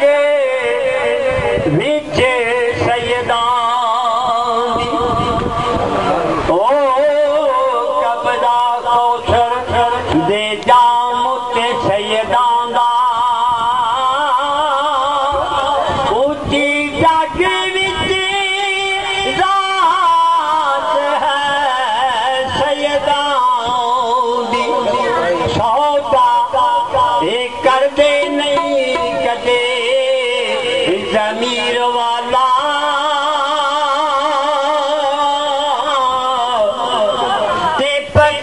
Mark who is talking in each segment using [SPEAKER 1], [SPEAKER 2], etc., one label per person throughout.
[SPEAKER 1] yeah.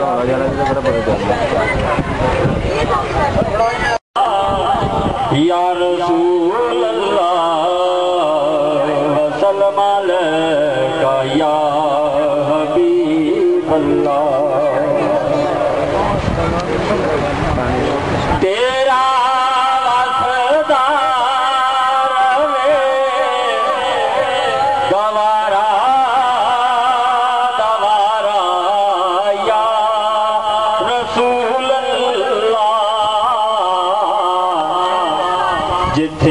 [SPEAKER 2] यार
[SPEAKER 1] रसूल अल्लाह वसलम का जिथे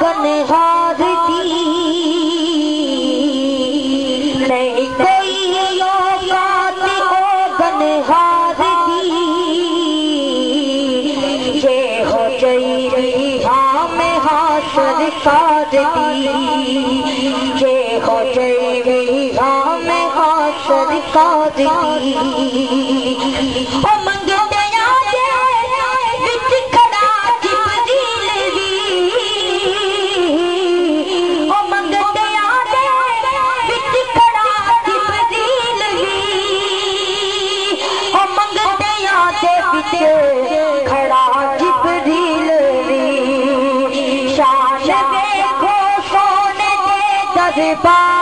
[SPEAKER 3] बेड़े सादगी के हो जई गई गाँव में हाशर Bye.